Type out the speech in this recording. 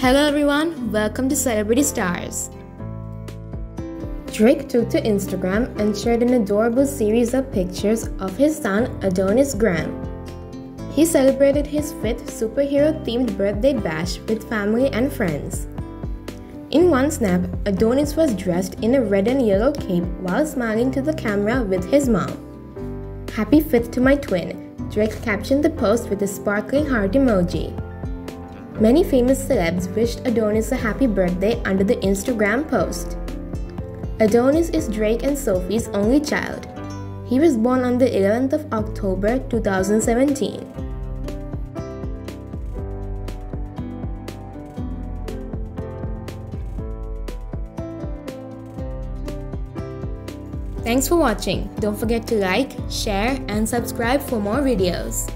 Hello everyone, welcome to Celebrity Stars. Drake took to Instagram and shared an adorable series of pictures of his son Adonis Graham. He celebrated his fifth superhero themed birthday bash with family and friends. In one snap, Adonis was dressed in a red and yellow cape while smiling to the camera with his mom. Happy 5th to my twin, Drake captioned the post with a sparkling heart emoji. Many famous celebs wished Adonis a happy birthday under the Instagram post. Adonis is Drake and Sophie's only child. He was born on the 11th of October 2017. Thanks for watching. Don't forget to like, share, and subscribe for more videos.